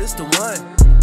it's the one.